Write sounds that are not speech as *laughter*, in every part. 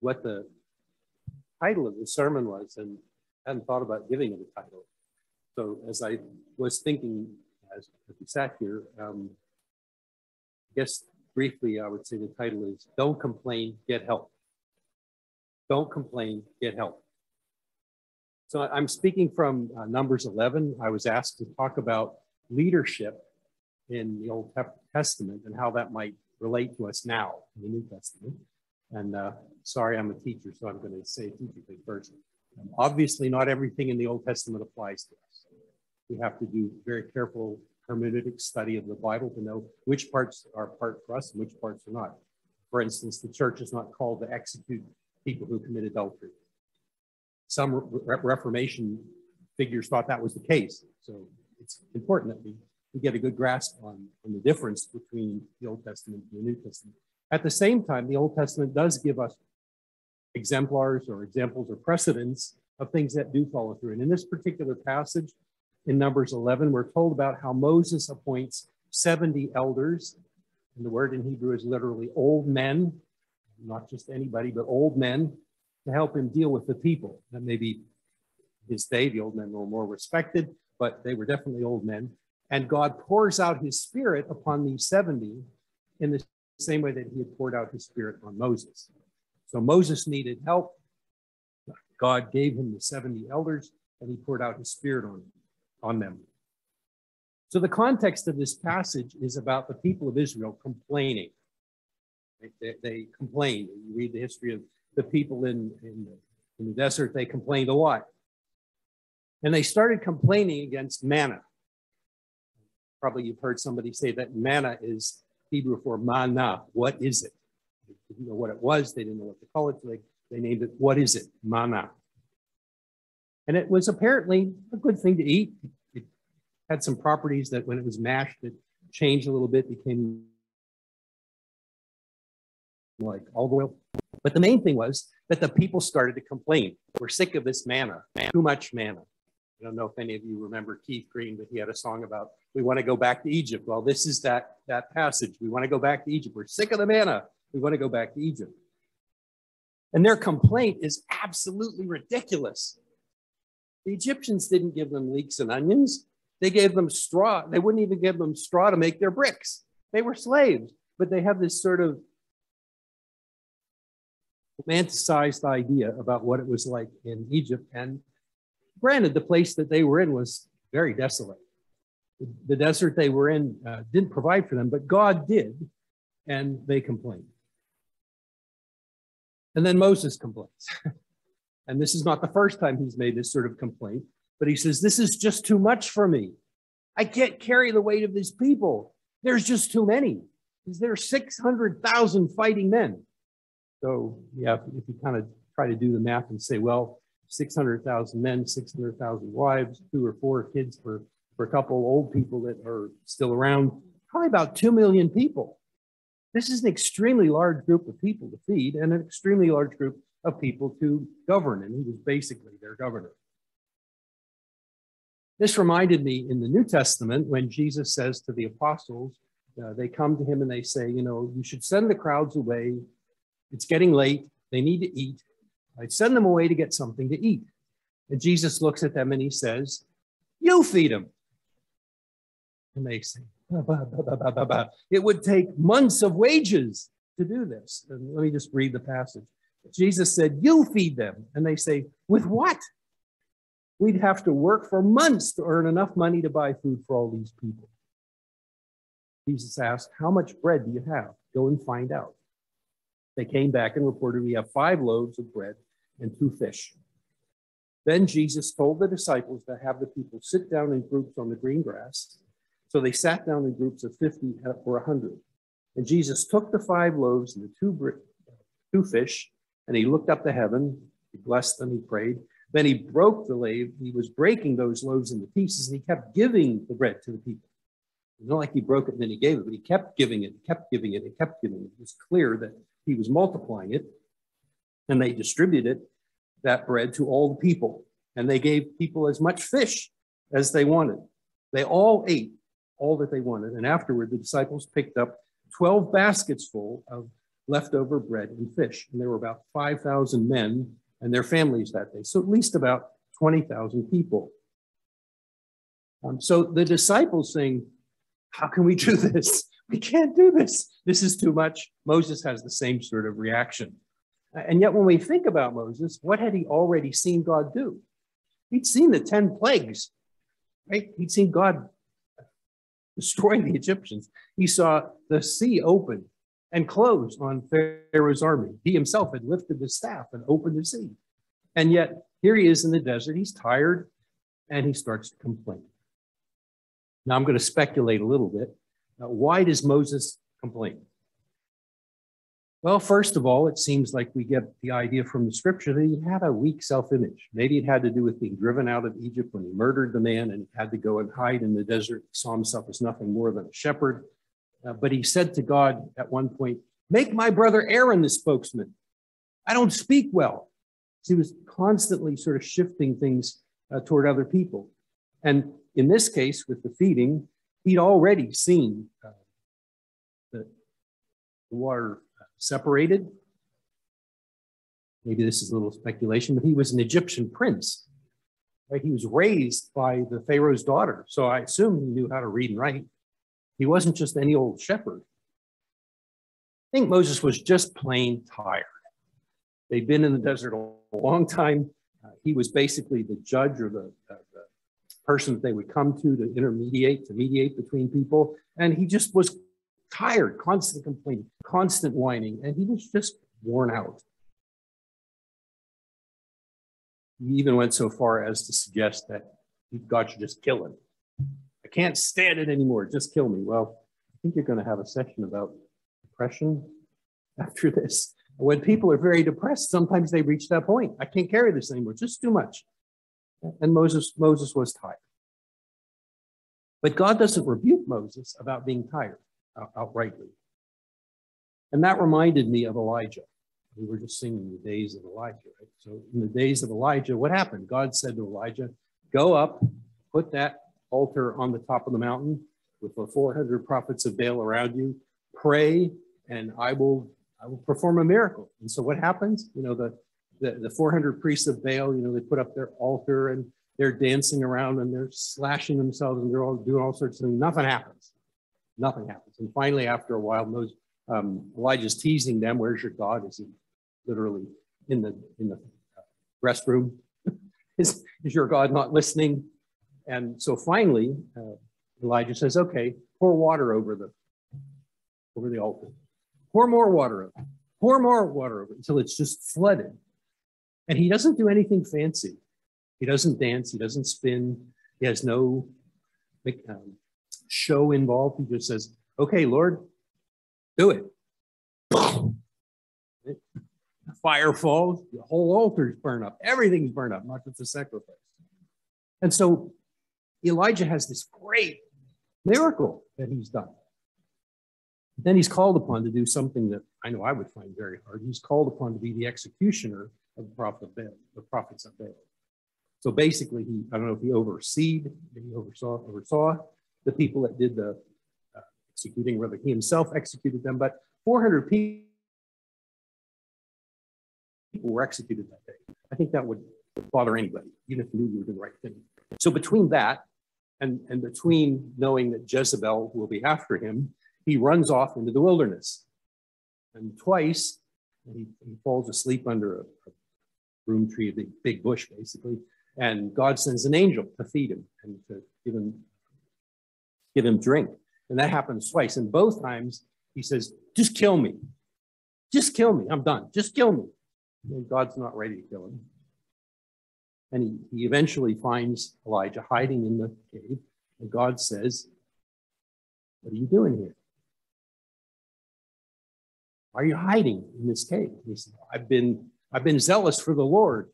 what the title of the sermon was and hadn't thought about giving it a title. So as I was thinking as we sat here, um, I guess briefly I would say the title is Don't Complain, Get Help. Don't complain, get help. So I'm speaking from uh, Numbers 11. I was asked to talk about leadership in the Old Testament and how that might relate to us now in the New Testament. And uh, sorry, I'm a teacher, so I'm going to say teacher thing first. Um, obviously, not everything in the Old Testament applies to us. We have to do very careful hermeneutic study of the Bible to know which parts are part for us and which parts are not. For instance, the church is not called to execute people who commit adultery. Some Re Reformation figures thought that was the case. So it's important that we, we get a good grasp on, on the difference between the Old Testament and the New Testament. At the same time, the Old Testament does give us exemplars or examples or precedents of things that do follow through. And in this particular passage in Numbers 11, we're told about how Moses appoints 70 elders. And the word in Hebrew is literally old men, not just anybody, but old men to help him deal with the people. That maybe his day, the old men were more respected, but they were definitely old men. And God pours out his spirit upon these 70 in the same way that he had poured out his spirit on Moses. So Moses needed help. God gave him the 70 elders and he poured out his spirit on, on them. So the context of this passage is about the people of Israel complaining. They, they complained. You read the history of the people in, in, the, in the desert, they complained a lot. And they started complaining against manna. Probably you've heard somebody say that manna is Hebrew for mana. What is it? They didn't know what it was. They didn't know what to call it. So they, they named it, what is it? Mana. And it was apparently a good thing to eat. It had some properties that when it was mashed, it changed a little bit, became like olive oil. But the main thing was that the people started to complain. We're sick of this manna, too much manna. I don't know if any of you remember Keith Green, but he had a song about we want to go back to Egypt. Well, this is that, that passage. We want to go back to Egypt. We're sick of the manna. We want to go back to Egypt. And their complaint is absolutely ridiculous. The Egyptians didn't give them leeks and onions. They gave them straw. They wouldn't even give them straw to make their bricks. They were slaves, but they have this sort of romanticized idea about what it was like in Egypt. And granted, the place that they were in was very desolate. The desert they were in uh, didn't provide for them, but God did, and they complained. And then Moses complains. *laughs* and this is not the first time he's made this sort of complaint, but he says, This is just too much for me. I can't carry the weight of these people. There's just too many. There are 600,000 fighting men. So yeah, if, if you kind of try to do the math and say, well, 600,000 men, 600,000 wives, two or four kids for, for a couple old people that are still around, probably about 2 million people. This is an extremely large group of people to feed and an extremely large group of people to govern. And he was basically their governor. This reminded me in the New Testament when Jesus says to the apostles, uh, they come to him and they say, you know, you should send the crowds away it's getting late. They need to eat. I send them away to get something to eat. And Jesus looks at them and he says, You feed them. And they say, bah, bah, bah, It would take months of wages to do this. And let me just read the passage. Jesus said, You feed them. And they say, With what? We'd have to work for months to earn enough money to buy food for all these people. Jesus asked, How much bread do you have? Go and find out. They came back and reported, We have five loaves of bread and two fish. Then Jesus told the disciples to have the people sit down in groups on the green grass. So they sat down in groups of 50 or 100. And Jesus took the five loaves and the two, two fish, and he looked up to heaven. He blessed them, he prayed. Then he broke the loaf. He was breaking those loaves into pieces, and he kept giving the bread to the people. It's not like he broke it and then he gave it, but he kept giving it, kept giving it, and kept giving it. It was clear that he was multiplying it, and they distributed that bread to all the people, and they gave people as much fish as they wanted. They all ate all that they wanted, and afterward, the disciples picked up 12 baskets full of leftover bread and fish. And there were about 5,000 men and their families that day. So at least about 20,000 people. Um, so the disciples saying, How can we do this? *laughs* We can't do this. This is too much. Moses has the same sort of reaction. And yet, when we think about Moses, what had he already seen God do? He'd seen the 10 plagues, right? He'd seen God destroy the Egyptians. He saw the sea open and close on Pharaoh's army. He himself had lifted the staff and opened the sea. And yet, here he is in the desert. He's tired and he starts to complain. Now, I'm going to speculate a little bit. Uh, why does Moses complain? Well, first of all, it seems like we get the idea from the scripture that he had a weak self image. Maybe it had to do with being driven out of Egypt when he murdered the man and had to go and hide in the desert, He saw himself as nothing more than a shepherd. Uh, but he said to God at one point, Make my brother Aaron the spokesman. I don't speak well. So he was constantly sort of shifting things uh, toward other people. And in this case, with the feeding, he'd already seen uh, the, the water separated. Maybe this is a little speculation, but he was an Egyptian prince. Right? He was raised by the Pharaoh's daughter. So I assume he knew how to read and write. He wasn't just any old shepherd. I think Moses was just plain tired. They'd been in the desert a long time. Uh, he was basically the judge or the, uh, the person that they would come to to intermediate, to mediate between people. And he just was tired, constant complaining, constant whining, and he was just worn out. He even went so far as to suggest that God should just kill him. I can't stand it anymore. Just kill me. Well, I think you're going to have a session about depression after this. When people are very depressed, sometimes they reach that point. I can't carry this anymore. Just too much. And Moses, Moses was tired. But God doesn't rebuke Moses about being tired outrightly. And that reminded me of Elijah. We were just singing the days of Elijah, right? So in the days of Elijah, what happened? God said to Elijah, go up, put that altar on the top of the mountain with the 400 prophets of Baal around you, pray, and I will, I will perform a miracle. And so what happens? You know, the, the, the 400 priests of Baal, you know, they put up their altar and they're dancing around and they're slashing themselves and they're all doing all sorts of things. Nothing happens. Nothing happens. And finally, after a while, Moses, um, Elijah's teasing them, where's your God? Is he literally in the, in the restroom? *laughs* is, is your God not listening? And so finally, uh, Elijah says, okay, pour water over the, over the altar. Pour more water over Pour more water over until it's just flooded. And he doesn't do anything fancy. He doesn't dance. He doesn't spin. He has no um, show involved. He just says, okay, Lord, do it. Fire falls, the whole altar's burned up. Everything's burned up, not just the sacrifice. And so Elijah has this great miracle that he's done. Then he's called upon to do something that I know I would find very hard. He's called upon to be the executioner of the prophet of Baal, the prophets of Baal. So basically, he I don't know if he overseed, he oversaw oversaw the people that did the uh, executing, whether he himself executed them, but 400 people were executed that day. I think that would bother anybody, even if you knew you were doing the right thing. So between that and, and between knowing that Jezebel will be after him, he runs off into the wilderness. And twice he, he falls asleep under a, a broom tree, a big, big bush, basically. And God sends an angel to feed him and to give him give him drink. And that happens twice. And both times he says, just kill me. Just kill me. I'm done. Just kill me. And God's not ready to kill him. And he, he eventually finds Elijah hiding in the cave. And God says, What are you doing here? Why are you hiding in this cave? He said, I've been, I've been zealous for the Lord,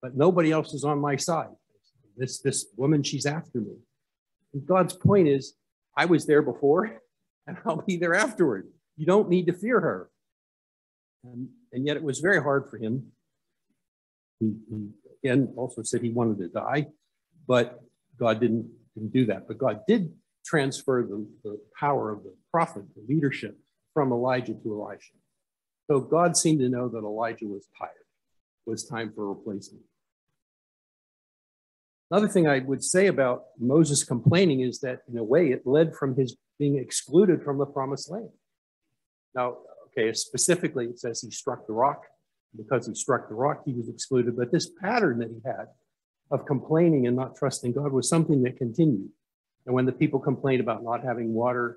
but nobody else is on my side. This, this woman, she's after me. God's point is, I was there before *laughs* and I'll be there afterward. You don't need to fear her. And, and yet it was very hard for him. He, he again also said he wanted to die, but God didn't, didn't do that. But God did transfer the, the power of the prophet, the leadership from Elijah to Elisha. So God seemed to know that Elijah was tired. It was time for replacement. Another thing I would say about Moses complaining is that, in a way, it led from his being excluded from the promised land. Now, okay, specifically, it says he struck the rock. Because he struck the rock, he was excluded. But this pattern that he had of complaining and not trusting God was something that continued. And when the people complained about not having water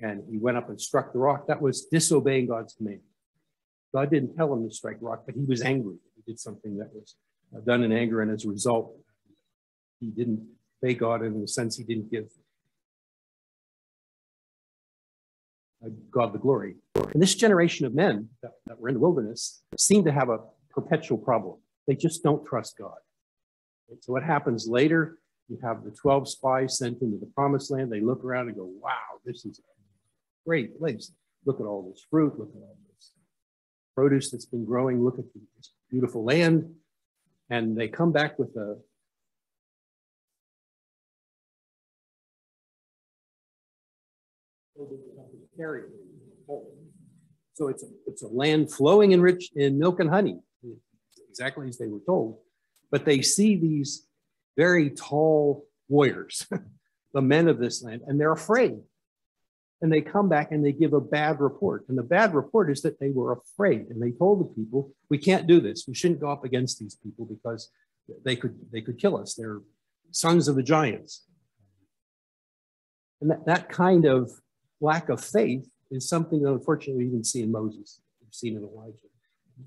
and he went up and struck the rock, that was disobeying God's command. God didn't tell him to strike rock, but he was angry. He did something that was done in anger, and as a result, he didn't obey God in the sense he didn't give God the glory. And this generation of men that, that were in the wilderness seem to have a perpetual problem. They just don't trust God. And so what happens later? You have the 12 spies sent into the promised land. They look around and go, wow, this is a great place. Look at all this fruit. Look at all this produce that's been growing. Look at this beautiful land. And they come back with a So it's a, it's a land flowing in rich in milk and honey, exactly as they were told. But they see these very tall warriors, *laughs* the men of this land, and they're afraid. And they come back and they give a bad report. And the bad report is that they were afraid. And they told the people, we can't do this. We shouldn't go up against these people because they could they could kill us. They're sons of the giants. And that, that kind of lack of faith is something that unfortunately we even see in Moses, we've seen in Elijah.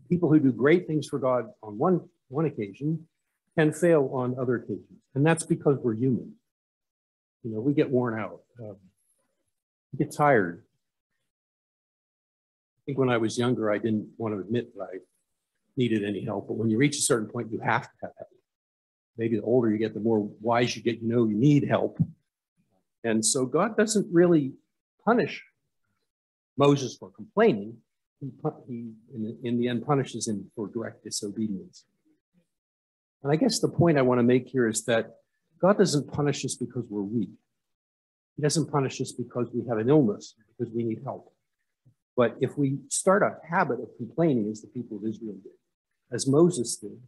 People who do great things for God on one, one occasion can fail on other occasions. And that's because we're human. You know, we get worn out, um, we get tired. I think when I was younger, I didn't want to admit that I needed any help. But when you reach a certain point, you have to have help. Maybe the older you get, the more wise you get, you know you need help. And so God doesn't really punish Moses for complaining, he, he in, the, in the end punishes him for direct disobedience. And I guess the point I want to make here is that God doesn't punish us because we're weak. He doesn't punish us because we have an illness, because we need help. But if we start a habit of complaining, as the people of Israel did, as Moses did,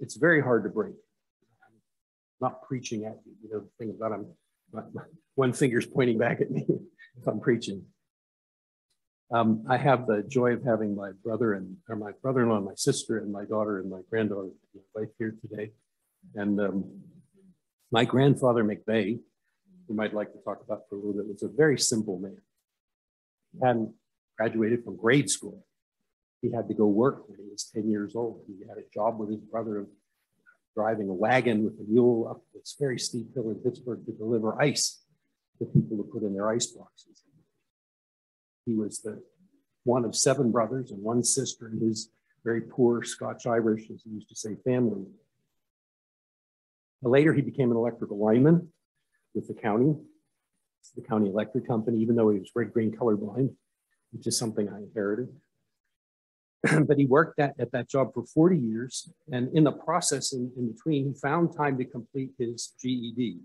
it's very hard to break. I'm not preaching at you, you know, the thing about I'm, My *laughs* one finger's pointing back at me if I'm preaching. Um, I have the joy of having my brother and or my brother-in-law, and my sister, and my daughter and my granddaughter right here today. And um, my grandfather McVeigh, who I'd like to talk about for a little bit, was a very simple man. He hadn't graduated from grade school. He had to go work when he was 10 years old. He had a job with his brother of driving a wagon with a mule up this very steep hill in Pittsburgh to deliver ice to people to put in their ice boxes. He was the one of seven brothers and one sister in his very poor Scotch Irish, as he used to say, family. Later, he became an electrical lineman with the county, the county electric company, even though he was red green colorblind, which is something I inherited. *clears throat* but he worked at, at that job for 40 years. And in the process in, in between, he found time to complete his GED,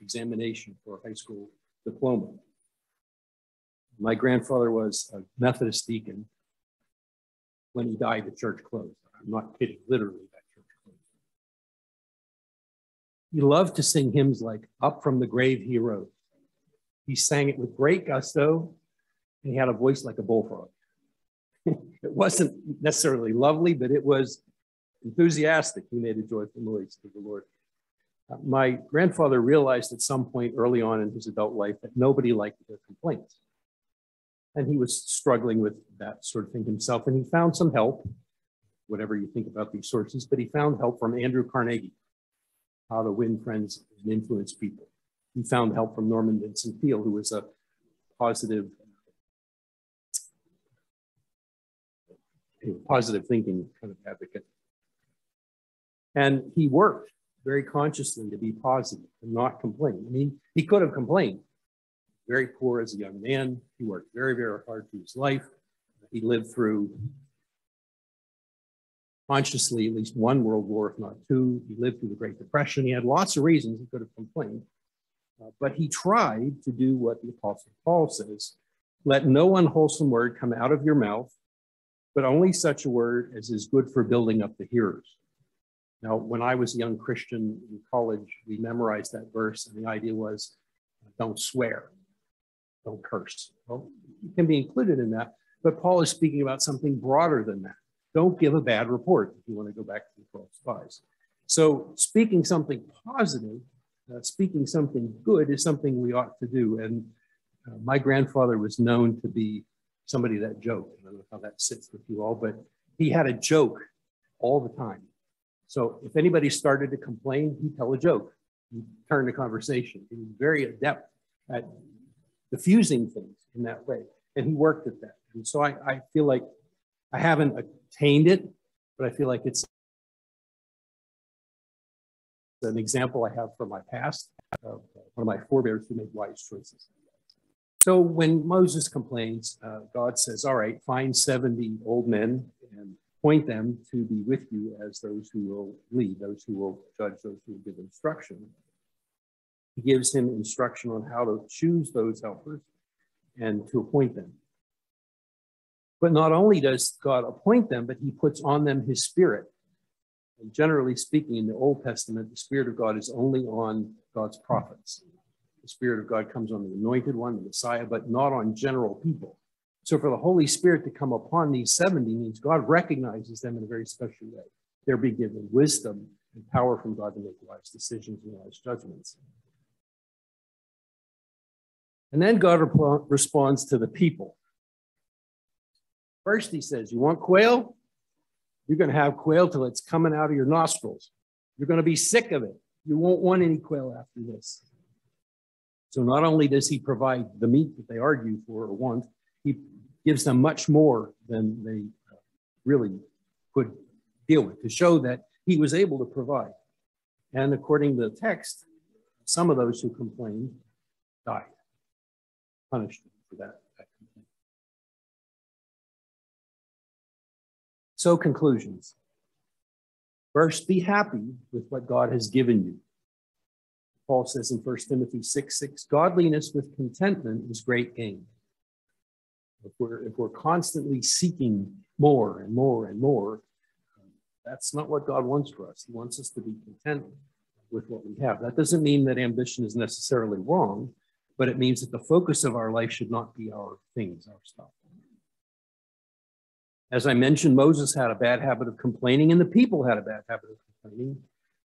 examination for a high school diploma. My grandfather was a Methodist deacon. When he died, the church closed. I'm not kidding, literally, that church closed. He loved to sing hymns like Up from the Grave He Rose. He sang it with great gusto, and he had a voice like a bullfrog. *laughs* it wasn't necessarily lovely, but it was enthusiastic. He made a joyful noise to the Lord. My grandfather realized at some point early on in his adult life that nobody liked their complaints. And he was struggling with that sort of thing himself. And he found some help, whatever you think about these sources, but he found help from Andrew Carnegie, how to win friends and influence people. He found help from Norman Vincent Peale, who was a positive, positive thinking kind of advocate. And he worked very consciously to be positive and not complain. I mean, he could have complained, very poor as a young man. He worked very, very hard through his life. He lived through consciously at least one world war, if not two. He lived through the Great Depression. He had lots of reasons he could have complained. Uh, but he tried to do what the Apostle Paul says let no unwholesome word come out of your mouth, but only such a word as is good for building up the hearers. Now, when I was a young Christian in college, we memorized that verse, and the idea was don't swear, don't curse. Well, it can be included in that, but Paul is speaking about something broader than that. Don't give a bad report if you want to go back to the 12 spies. So, speaking something positive, uh, speaking something good is something we ought to do. And uh, my grandfather was known to be somebody that joked. I don't know how that sits with you all, but he had a joke all the time. So if anybody started to complain, he'd tell a joke. He'd turn the conversation. He was very adept at diffusing things in that way. And he worked at that. And so I, I feel like I haven't attained it, but I feel like it's an example I have from my past of one of my forebears who made wise choices. So when Moses complains, uh, God says, All right, find 70 old men and point them to be with you as those who will lead, those who will judge, those who will give instruction. He gives him instruction on how to choose those helpers and to appoint them. But not only does God appoint them, but he puts on them his spirit. And generally speaking, in the Old Testament, the Spirit of God is only on God's prophets. The Spirit of God comes on the anointed one, the Messiah, but not on general people. So for the Holy Spirit to come upon these 70 means God recognizes them in a very special way. They're being given wisdom and power from God to make wise decisions and wise judgments. And then God rep- responds to the people. First, he says, You want quail? You're going to have quail till it's coming out of your nostrils. You're going to be sick of it. You won't want any quail after this. So not only does he provide the meat that they argue for or want, he gives them much more than they really could deal with to show that he was able to provide. And according to the text, some of those who complained died, punished for that. So, conclusions. First, be happy with what God has given you. Paul says in 1 Timothy 6 6, godliness with contentment is great gain. If we're, if we're constantly seeking more and more and more, that's not what God wants for us. He wants us to be content with what we have. That doesn't mean that ambition is necessarily wrong, but it means that the focus of our life should not be our things, our stuff. As I mentioned, Moses had a bad habit of complaining, and the people had a bad habit of complaining.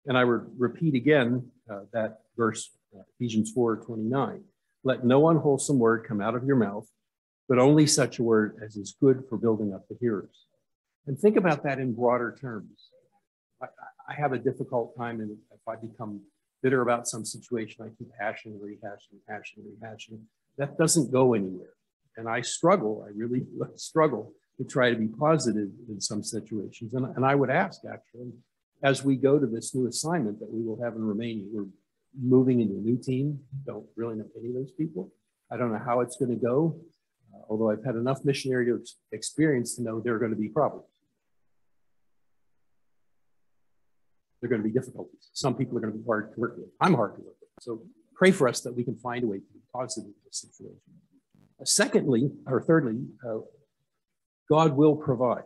And I would repeat again uh, that verse, uh, Ephesians 4 29. Let no unwholesome word come out of your mouth, but only such a word as is good for building up the hearers. And think about that in broader terms. I, I have a difficult time, and if I become bitter about some situation, I keep hashing, rehashing, hashing, rehashing. That doesn't go anywhere. And I struggle, I really *laughs* struggle to try to be positive in some situations. And, and I would ask, actually, as we go to this new assignment that we will have in Romania, we're moving into a new team, don't really know any of those people. I don't know how it's going to go although I've had enough missionary experience to know there are going to be problems. There are going to be difficulties. Some people are going to be hard to work with. I'm hard to work with. So pray for us that we can find a way to be positive in this situation. Uh, secondly, or thirdly, uh, God will provide.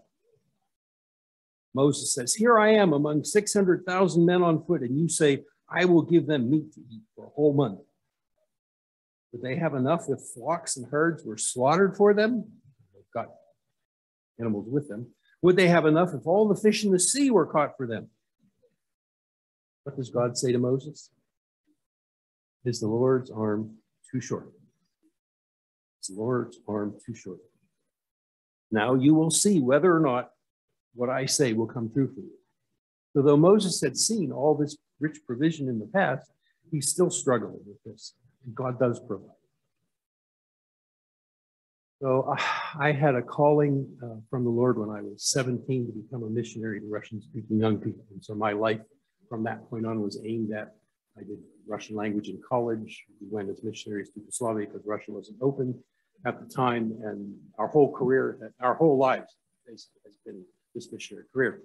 Moses says, Here I am among 600,000 men on foot, and you say, I will give them meat to eat for a whole month. Would they have enough if flocks and herds were slaughtered for them? They've got animals with them. Would they have enough if all the fish in the sea were caught for them? What does God say to Moses? Is the Lord's arm too short? Is the Lord's arm too short? Now you will see whether or not what I say will come true for you. So, though Moses had seen all this rich provision in the past, he's still struggling with this. God does provide. So uh, I had a calling uh, from the Lord when I was 17 to become a missionary to Russian speaking young people. And so my life from that point on was aimed at, I did Russian language in college. We went as missionaries to Yugoslavia because Russia wasn't open at the time. And our whole career, our whole lives has been this missionary career.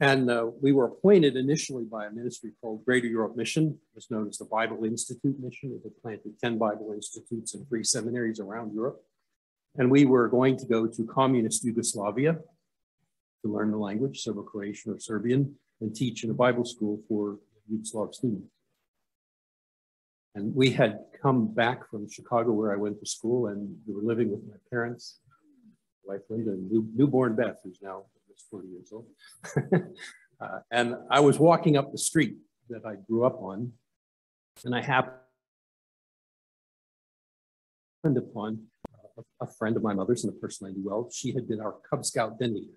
And uh, we were appointed initially by a ministry called Greater Europe Mission, It was known as the Bible Institute Mission. It had planted 10 Bible institutes and three seminaries around Europe. And we were going to go to communist Yugoslavia to learn the language, Serbo-Croatian or Serbian, and teach in a Bible school for Yugoslav students. And we had come back from Chicago where I went to school and we were living with my parents, wife Linda, and new, newborn Beth, who's now 40 years old. *laughs* uh, and I was walking up the street that I grew up on, and I happened upon a, a friend of my mother's and a person I knew well. She had been our Cub Scout leader,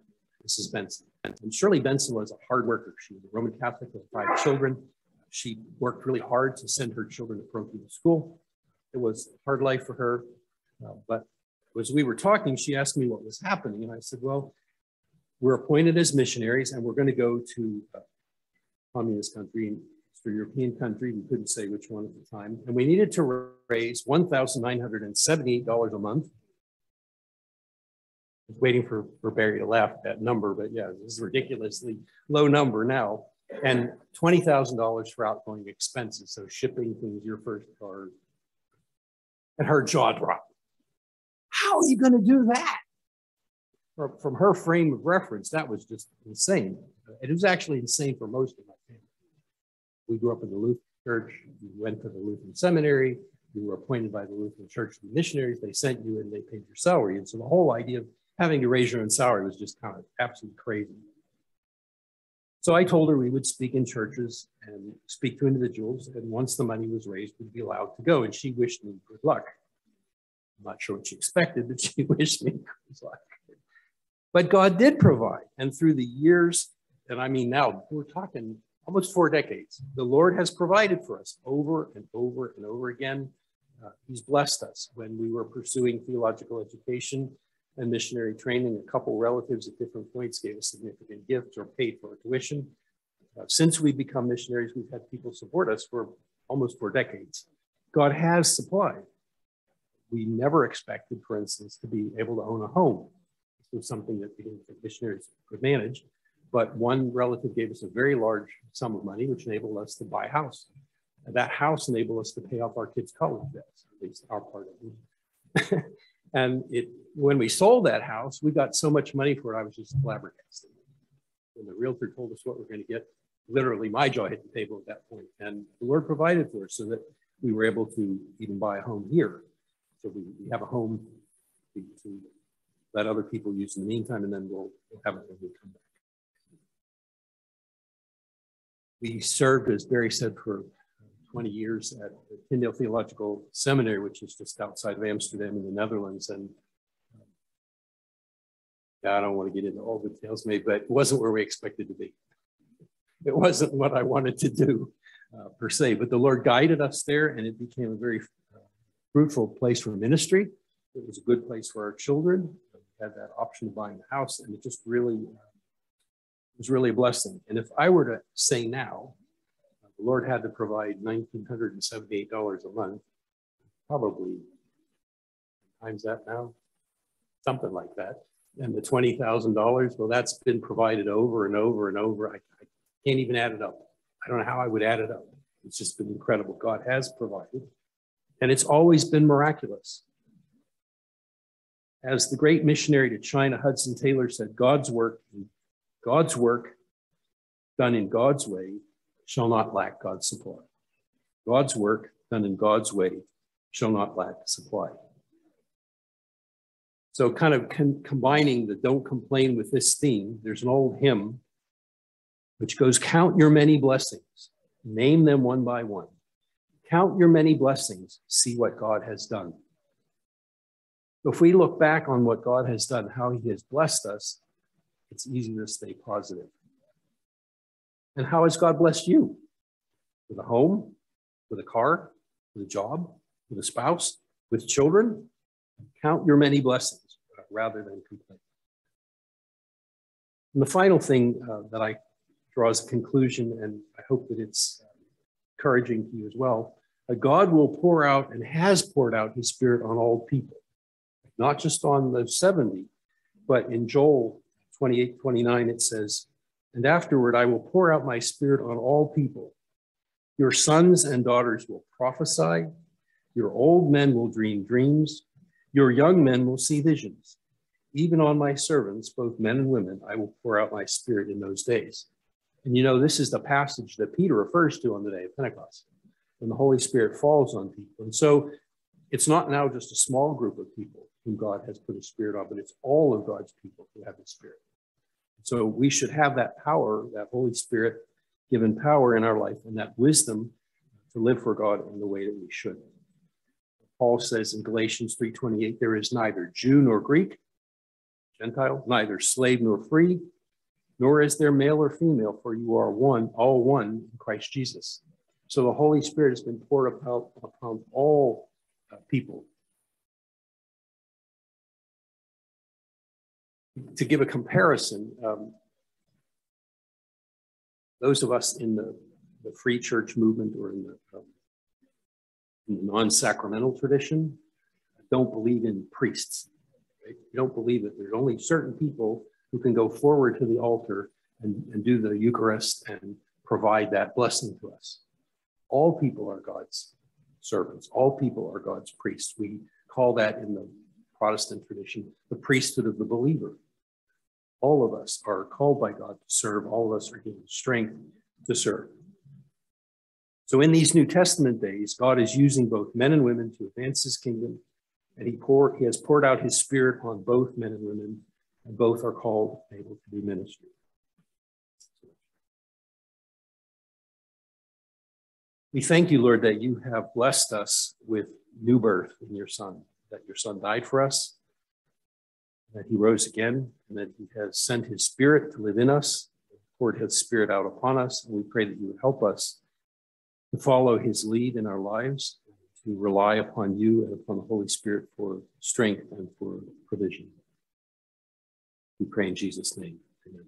Mrs. Benson. And Shirley Benson was a hard worker. She was a Roman Catholic with five children. She worked really hard to send her children to parochial school. It was hard life for her. Uh, but as we were talking, she asked me what was happening. And I said, well, we're appointed as missionaries and we're going to go to a communist country, Eastern European country. We couldn't say which one at the time. And we needed to raise $1,978 a month. Waiting for, for Barry to laugh at that number, but yeah, this is ridiculously low number now. And $20,000 for outgoing expenses. So shipping things, your first car. And her jaw dropped. How are you going to do that? From her frame of reference, that was just insane. It was actually insane for most of my family. We grew up in the Lutheran church. We went to the Lutheran seminary. You were appointed by the Lutheran church to be missionaries. They sent you and they paid your salary. And so the whole idea of having to raise your own salary was just kind of absolutely crazy. So I told her we would speak in churches and speak to individuals. And once the money was raised, we'd be allowed to go. And she wished me good luck. I'm not sure what she expected, but she *laughs* wished me good luck. But God did provide. And through the years, and I mean now, we're talking almost four decades, the Lord has provided for us over and over and over again. Uh, he's blessed us when we were pursuing theological education and missionary training. A couple relatives at different points gave us significant gifts or paid for tuition. Uh, since we become missionaries, we've had people support us for almost four decades. God has supplied. We never expected, for instance, to be able to own a home was something that the missionaries could manage. But one relative gave us a very large sum of money, which enabled us to buy a house. And that house enabled us to pay off our kids' college debts, at least our part of it. *laughs* and it, when we sold that house, we got so much money for it, I was just flabbergasted. When the realtor told us what we're going to get, literally my jaw hit the table at that point. And the Lord provided for us so that we were able to even buy a home here. So we, we have a home to, to let other people use in the meantime, and then we'll, have it when we come back. We served, as Barry said, for 20 years at the Tyndale Theological Seminary, which is just outside of Amsterdam in the Netherlands. And I don't want to get into all the details, maybe, but it wasn't where we expected to be. It wasn't what I wanted to do uh, per se, but the Lord guided us there, and it became a very uh, fruitful place for ministry. It was a good place for our children had that option of buying the house, and it just really uh, was really a blessing. And if I were to say now, uh, the Lord had to provide $1,978 a month, probably times that now, something like that. And the $20,000, well, that's been provided over and over and over. I, I can't even add it up. I don't know how I would add it up. It's just been incredible. God has provided. And it's always been miraculous. As the great missionary to China, Hudson Taylor said, God's work, God's work done in God's way shall not lack God's supply. God's work done in God's way shall not lack supply. So, kind of con- combining the don't complain with this theme, there's an old hymn which goes, Count your many blessings, name them one by one. Count your many blessings, see what God has done. If we look back on what God has done, how he has blessed us, it's easy to stay positive. And how has God blessed you? With a home, with a car, with a job, with a spouse, with children? Count your many blessings rather than complain. And the final thing uh, that I draw as a conclusion, and I hope that it's encouraging to you as well, God will pour out and has poured out his spirit on all people not just on the 70, but in Joel 28 29, it says, And afterward I will pour out my spirit on all people. Your sons and daughters will prophesy, your old men will dream dreams, Your young men will see visions. Even on my servants, both men and women, I will pour out my spirit in those days. And you know, this is the passage that Peter refers to on the day of Pentecost, when the Holy Spirit falls on people. And so it's not now just a small group of people whom God has put a spirit on, but it's all of God's people who have the spirit. So we should have that power, that Holy Spirit given power in our life, and that wisdom to live for God in the way that we should. Paul says in Galatians 3:28, there is neither Jew nor Greek, Gentile, neither slave nor free, nor is there male or female, for you are one, all one in Christ Jesus. So the Holy Spirit has been poured upon, upon all uh, people. To give a comparison, um, those of us in the, the free church movement or in the, um, the non-sacramental tradition don't believe in priests. Right? You don't believe that there's only certain people who can go forward to the altar and, and do the Eucharist and provide that blessing to us. All people are God's servants. All people are God's priests. We call that in the Protestant tradition the priesthood of the believer. All of us are called by God to serve. All of us are given strength to serve. So, in these New Testament days, God is using both men and women to advance his kingdom, and he, pour, he has poured out his spirit on both men and women and both are called able to do ministry. We thank you, Lord, that you have blessed us with new birth in your Son, that your Son died for us, that he rose again, and that he has sent his Spirit to live in us, poured his Spirit out upon us. And we pray that you would help us to follow his lead in our lives, to rely upon you and upon the Holy Spirit for strength and for provision. We pray in Jesus' name. Amen.